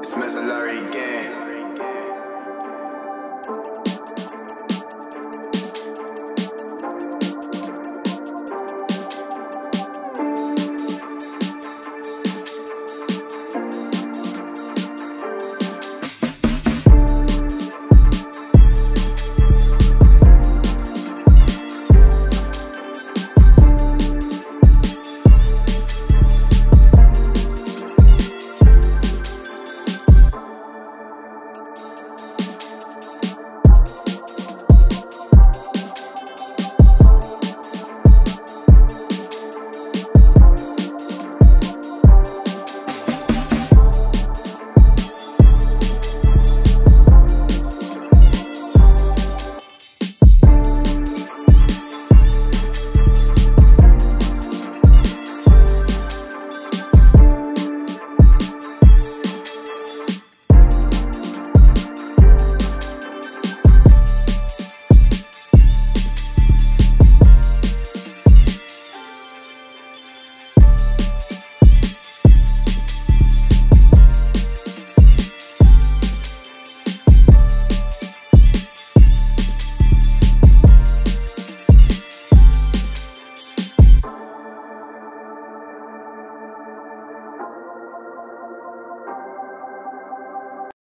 It's Messalari again.